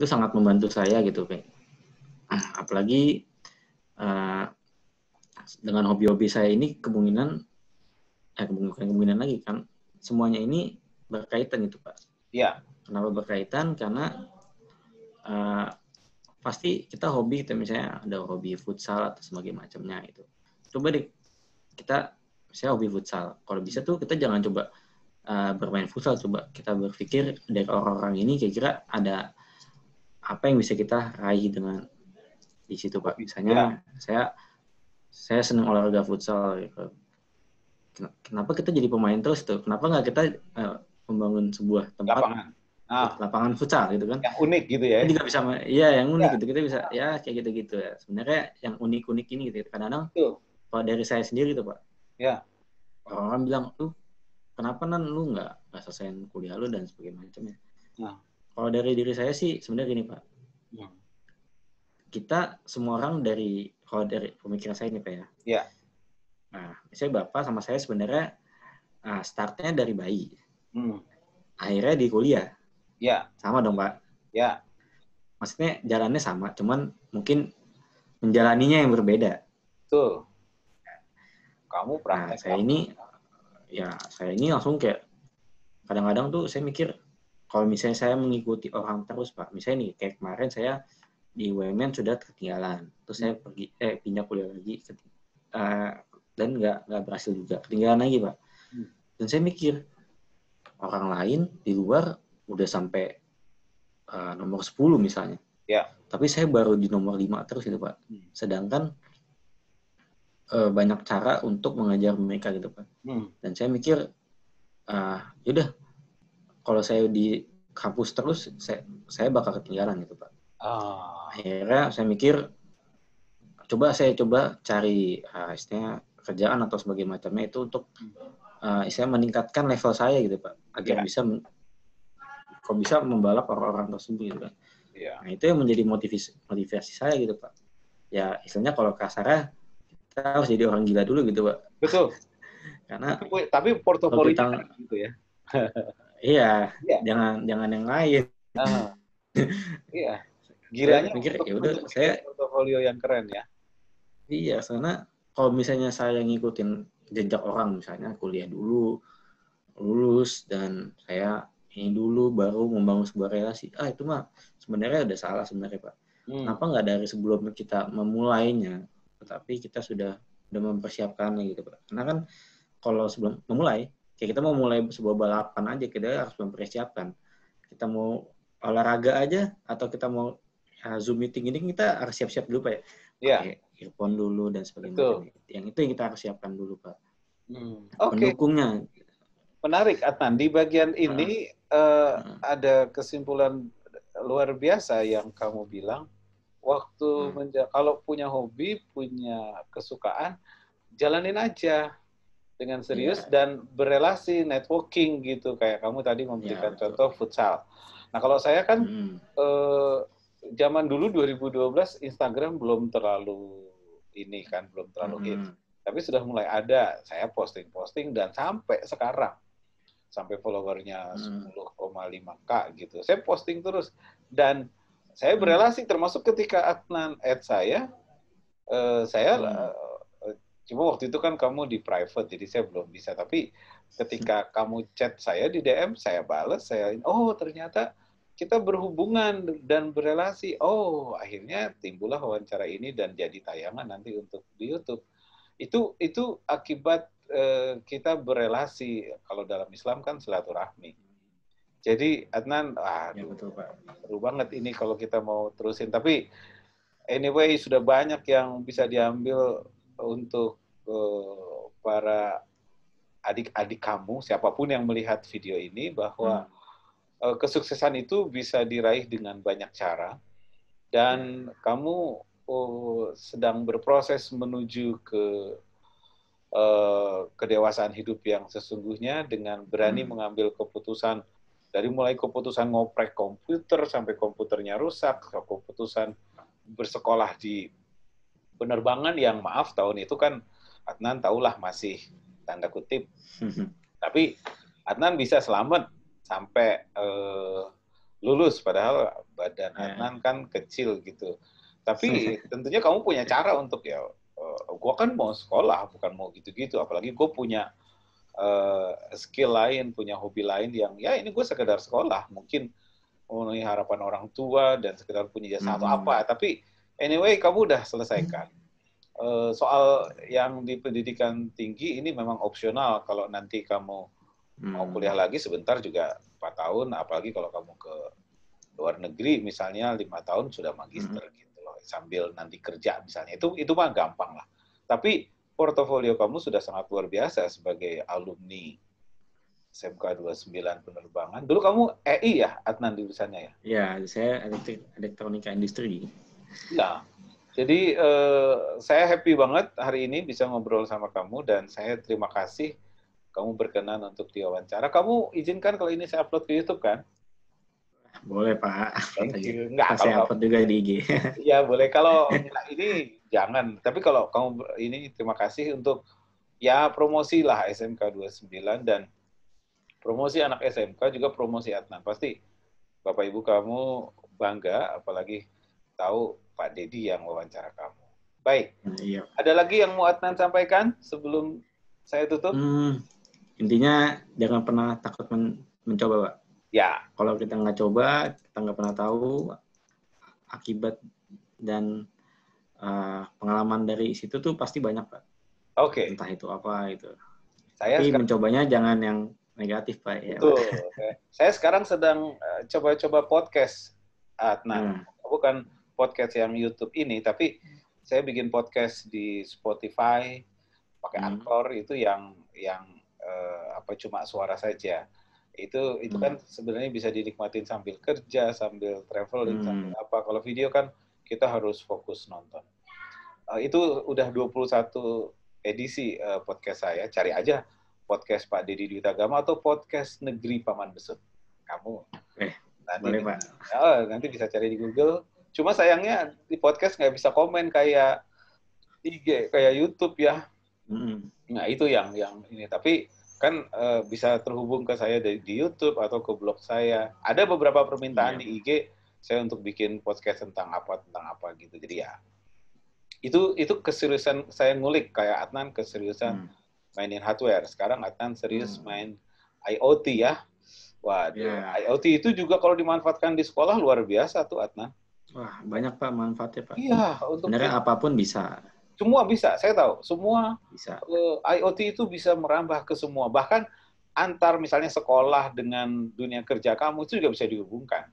itu sangat membantu saya gitu Pak. apalagi uh, dengan hobi-hobi saya ini kemungkinan eh kemungkinan kemungkinan lagi kan semuanya ini berkaitan itu pak. Iya. Kenapa berkaitan? Karena uh, pasti kita hobi kita misalnya ada hobi futsal atau sebagainya macamnya itu. Coba deh kita saya hobi futsal. Kalau bisa tuh kita jangan coba uh, bermain futsal, coba kita berpikir dari orang-orang ini kira-kira ada apa yang bisa kita raih dengan di situ pak. Misalnya ya. saya saya senang olahraga futsal gitu. Kenapa kita jadi pemain terus tuh? Kenapa nggak kita uh, membangun sebuah tempat lapangan, ah. lapangan futsal gitu kan? Yang unik gitu ya? Kita juga bisa, iya yang unik ya. gitu. Kita bisa ya kayak gitu-gitu ya. Sebenarnya yang unik-unik ini gitu. Kadang-kadang kalau dari saya sendiri tuh pak, ya. orang-orang bilang, tuh kenapa nan lu nggak nggak selesaiin kuliah lu dan sebagainya macamnya. Nah. Kalau dari diri saya sih sebenarnya gini pak, ya. kita semua orang dari kalau dari pemikiran saya ini Pak ya. Iya. Nah, saya Bapak sama saya sebenarnya nah, startnya dari bayi. Hmm. Akhirnya di kuliah. Iya. Sama dong Pak. Iya. Maksudnya jalannya sama, cuman mungkin menjalaninya yang berbeda. Tuh. Kamu pernah nah, saya ini ya saya ini langsung kayak kadang-kadang tuh saya mikir kalau misalnya saya mengikuti orang terus Pak, misalnya nih kayak kemarin saya di UMN sudah ketinggalan terus saya hmm. pergi eh pindah kuliah lagi uh, dan nggak nggak berhasil juga ketinggalan lagi pak hmm. dan saya mikir orang lain di luar udah sampai uh, nomor 10 misalnya ya tapi saya baru di nomor 5 terus itu pak hmm. sedangkan uh, banyak cara untuk mengajar mereka gitu pak hmm. dan saya mikir uh, yaudah kalau saya di kampus terus saya saya bakal ketinggalan gitu pak Oh. Akhirnya saya mikir, coba saya coba cari uh, istilahnya kerjaan atau sebagai macamnya itu untuk uh, istilahnya meningkatkan level saya gitu pak, agar yeah. bisa kok bisa membalap orang-orang tersebut gitu kan. Yeah. Nah itu yang menjadi motivasi motivasi saya gitu pak. Ya istilahnya kalau kasarnya kita harus jadi orang gila dulu gitu pak. Betul. Karena tapi portofolio kita, gitu ya. iya, yeah. jangan jangan yang lain. Iya. Giranya mikir ya udah saya portofolio yang keren ya. Iya, karena kalau misalnya saya ngikutin jejak orang misalnya kuliah dulu lulus dan saya ini dulu baru membangun sebuah relasi. Ah, itu mah sebenarnya udah salah sebenarnya, Pak. Hmm. Kenapa nggak dari sebelum kita memulainya, tetapi kita sudah sudah mempersiapkannya gitu, Pak. Karena kan kalau sebelum memulai, kayak kita mau mulai sebuah balapan aja, kita harus mempersiapkan. Kita mau olahraga aja atau kita mau uh, Zoom meeting ini kita harus siap-siap dulu Pak ya. Iya. earphone dulu dan sebagainya. Betul. Yang itu yang kita harus siapkan dulu Pak. Hmm. Oke. Okay. Pendukungnya. Menarik Adnan. Di bagian ini uh, uh, ada kesimpulan luar biasa yang kamu bilang. Waktu hmm. menja- kalau punya hobi, punya kesukaan, jalanin aja dengan serius yeah. dan berelasi networking gitu kayak kamu tadi memberikan yeah, contoh futsal. Nah kalau saya kan hmm. eh, zaman dulu 2012 Instagram belum terlalu ini kan belum terlalu hmm. hit. Tapi sudah mulai ada. Saya posting-posting dan sampai sekarang sampai followernya hmm. 10,5k gitu. Saya posting terus dan saya berelasi termasuk ketika Adnan add saya uh, saya hmm. Cuma waktu itu kan kamu di private jadi saya belum bisa tapi ketika hmm. kamu chat saya di DM saya balas saya oh ternyata kita berhubungan dan berelasi. Oh, akhirnya timbullah wawancara ini dan jadi tayangan nanti untuk di YouTube. Itu itu akibat eh, kita berelasi. Kalau dalam Islam kan silaturahmi. Jadi Adnan, ah, ya, betul Pak. Seru banget ini kalau kita mau terusin. Tapi anyway sudah banyak yang bisa diambil untuk uh, para adik-adik kamu, siapa pun yang melihat video ini bahwa hmm. Eh, kesuksesan itu bisa diraih dengan banyak cara. Dan kamu oh, sedang berproses menuju ke uh, kedewasaan hidup yang sesungguhnya dengan berani hmm. mengambil keputusan. Dari mulai keputusan ngoprek komputer sampai komputernya rusak, keputusan bersekolah di penerbangan yang maaf tahun itu kan Adnan tahulah masih tanda kutip. Tapi Adnan bisa selamat sampai uh, lulus padahal badan yeah. Adnan kan kecil gitu. Tapi tentunya kamu punya cara untuk ya, uh, gue kan mau sekolah, bukan mau gitu-gitu. Apalagi gue punya uh, skill lain, punya hobi lain yang ya ini gue sekedar sekolah, mungkin memenuhi harapan orang tua dan sekedar punya jasa hmm. atau apa. Tapi anyway, kamu udah selesaikan. Uh, soal yang di pendidikan tinggi ini memang opsional kalau nanti kamu hmm. mau kuliah lagi sebentar juga empat tahun, apalagi kalau kamu ke luar negeri misalnya lima tahun sudah magister hmm. gitu loh sambil nanti kerja misalnya itu itu mah gampang lah tapi portofolio kamu sudah sangat luar biasa sebagai alumni SMK 29 penerbangan. Dulu kamu EI ya, Adnan jurusannya ya? Iya, saya elektronika industri. Ya, jadi eh, saya happy banget hari ini bisa ngobrol sama kamu dan saya terima kasih kamu berkenan untuk diwawancara. Kamu izinkan kalau ini saya upload ke YouTube kan? Boleh Pak. Thank you. Enggak, saya upload juga di IG. Iya boleh. Kalau ini jangan. Tapi kalau kamu ini terima kasih untuk ya promosi lah SMK 29 dan promosi anak SMK juga promosi Adnan. Pasti Bapak Ibu kamu bangga, apalagi tahu Pak Dedi yang wawancara kamu. Baik. Iya. Ada lagi yang mau Adnan sampaikan sebelum saya tutup? Hmm, intinya jangan pernah takut men mencoba, Pak. Ya. Kalau kita nggak coba, kita nggak pernah tahu akibat dan uh, pengalaman dari situ tuh pasti banyak, Pak. Oke. Okay. Entah itu apa itu. Saya Tapi sekarang... mencobanya jangan yang negatif, Pak. Ya, Betul. Pak. Saya sekarang sedang uh, coba-coba podcast, Adnan. Hmm. Bukan podcast yang YouTube ini, tapi saya bikin podcast di Spotify, pakai hmm. Anchor itu yang yang uh, apa cuma suara saja. Itu itu hmm. kan sebenarnya bisa dinikmatin sambil kerja sambil traveling hmm. sambil apa. Kalau video kan kita harus fokus nonton. Uh, itu udah 21 edisi uh, podcast saya. Cari aja podcast Pak Dedi Dwi Tagama atau podcast Negeri Paman Besut. Kamu eh, nanti boleh Pak. Uh, nanti bisa cari di Google cuma sayangnya di podcast nggak bisa komen kayak IG kayak YouTube ya hmm. nah itu yang yang ini tapi kan uh, bisa terhubung ke saya dari di YouTube atau ke blog saya. Ada beberapa permintaan iya. di IG saya untuk bikin podcast tentang apa tentang apa gitu. Jadi ya itu itu keseriusan saya ngulik kayak Adnan keseriusan hmm. mainin hardware. Sekarang Adnan serius hmm. main IoT ya. Wah, yeah. IoT itu juga kalau dimanfaatkan di sekolah luar biasa tuh Adnan. Wah, banyak Pak manfaatnya Pak. Iya, untuk Sebenarnya apa pun bisa. Semua bisa, saya tahu. Semua bisa. Uh, eh, IoT itu bisa merambah ke semua. Bahkan antar misalnya sekolah dengan dunia kerja kamu itu juga bisa dihubungkan.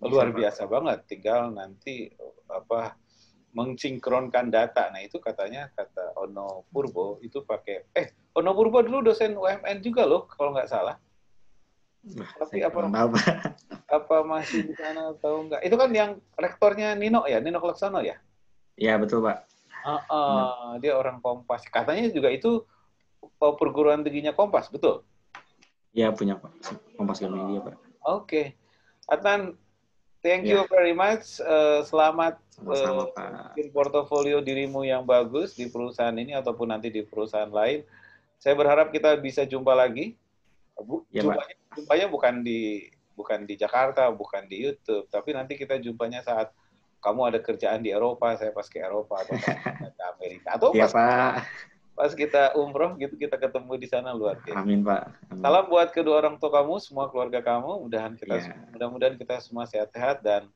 Luar biasa banget. Tinggal nanti apa mensinkronkan data. Nah itu katanya kata Ono Purbo itu pakai eh Ono Purbo dulu dosen UMN juga loh kalau nggak salah. Nah, Tapi apa apa. apa masih di sana atau enggak? Itu kan yang rektornya Nino ya, Nino Klaksono ya? Iya betul pak. Uh, uh, dia orang Kompas. Katanya juga itu uh, perguruan tingginya Kompas, betul? Ya punya Pak. Kompas Gramedia, Pak. Oke. Okay. Adnan, thank you ya. very much. Uh, selamat uh, bikin portofolio dirimu yang bagus di perusahaan ini ataupun nanti di perusahaan lain. Saya berharap kita bisa jumpa lagi. Bu, ya, jumpanya, jumpanya bukan di bukan di Jakarta, bukan di YouTube, tapi nanti kita jumpanya saat kamu ada kerjaan di Eropa, saya pas ke Eropa atau ke Amerika atau ya, pas, Pak. pas kita umroh gitu kita ketemu di sana luar biasa. Amin Pak. Amin. Salam buat kedua orang tua kamu, semua keluarga kamu. Mudahan kita ya. mudah-mudahan kita semua sehat-sehat dan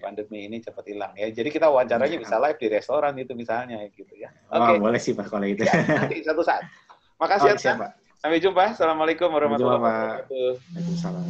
pandemi ini cepat hilang ya. Jadi kita wawancaranya ya. bisa live di restoran itu misalnya gitu ya. Oke. Okay. Oh, boleh sih Pak kalau itu. Ya, nanti satu saat. Makasih oh, ya, Pak. Sampai jumpa. Assalamualaikum warahmatullahi wabarakatuh. Waalaikumsalam.